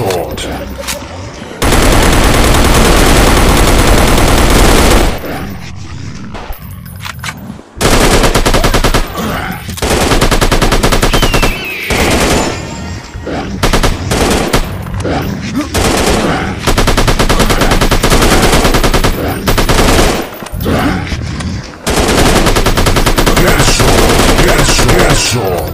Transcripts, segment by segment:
sword. sword.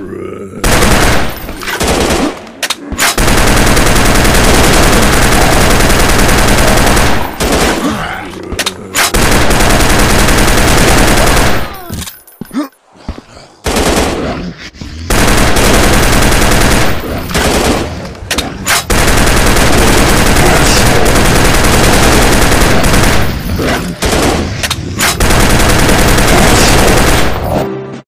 Bruh.